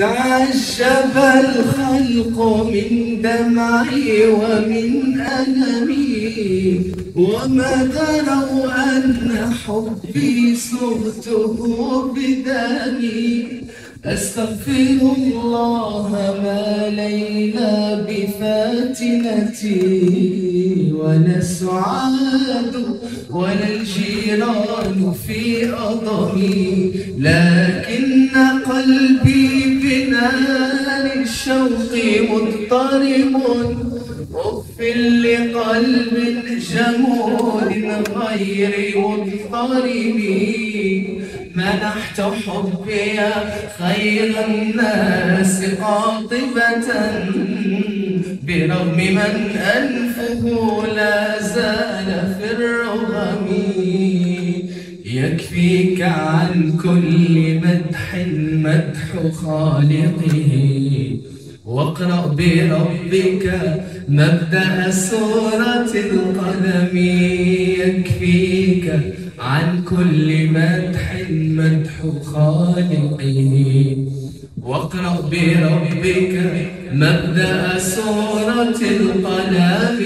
تعجب الخلق من دمعي ومن ألمي وما دروا أن حبي صغته بدمي. أستغفر الله ما ليلى بفاتنتي ولا سعاد ولا الجيران في أضمي لكن قلبي بنار الشوق مضطرب أف لقلب جمول غير مضطرب. منحت حبي خير الناس قاطبة برغم من أنفه لا زال في يكفيك عن كل مدح مدح خالقه. واقرأ بربك مبدأ سورة القلم. يكفيك عن كل مدح مدح خالقه. واقرأ بربك مبدأ سورة القلم.